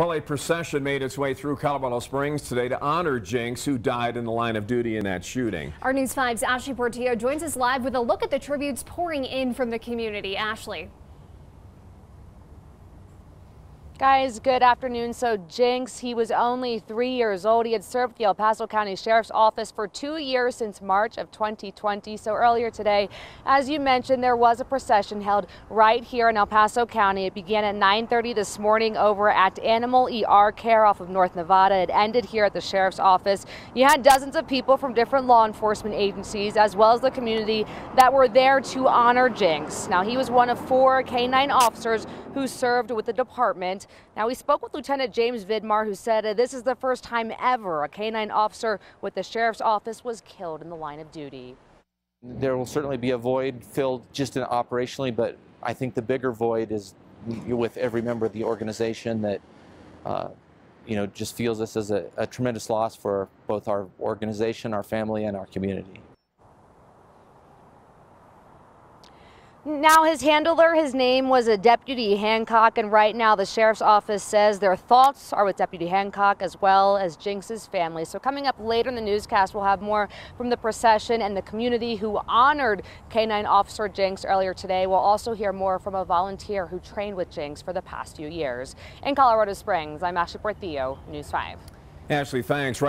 Well, a procession made its way through Colorado Springs today to honor Jinx, who died in the line of duty in that shooting. Our News 5's Ashley Portillo joins us live with a look at the tributes pouring in from the community. Ashley. Guys, good afternoon. So Jinx, he was only three years old. He had served the El Paso County Sheriff's Office for two years since March of 2020. So earlier today, as you mentioned, there was a procession held right here in El Paso County. It began at 9.30 this morning over at Animal ER Care off of North Nevada. It ended here at the Sheriff's Office. You had dozens of people from different law enforcement agencies as well as the community that were there to honor Jinx. Now, he was one of four K-9 officers who served with the department. Now, we spoke with Lieutenant James Vidmar, who said uh, this is the first time ever a K-9 officer with the sheriff's office was killed in the line of duty. There will certainly be a void filled just in operationally, but I think the bigger void is with every member of the organization that, uh, you know, just feels this as a, a tremendous loss for both our organization, our family, and our community. Now, his handler, his name was a Deputy Hancock, and right now the sheriff's office says their thoughts are with Deputy Hancock as well as Jinx's family. So, coming up later in the newscast, we'll have more from the procession and the community who honored K9 Officer Jinx earlier today. We'll also hear more from a volunteer who trained with Jinx for the past few years. In Colorado Springs, I'm Ashley Portillo, News 5. Ashley, thanks. Right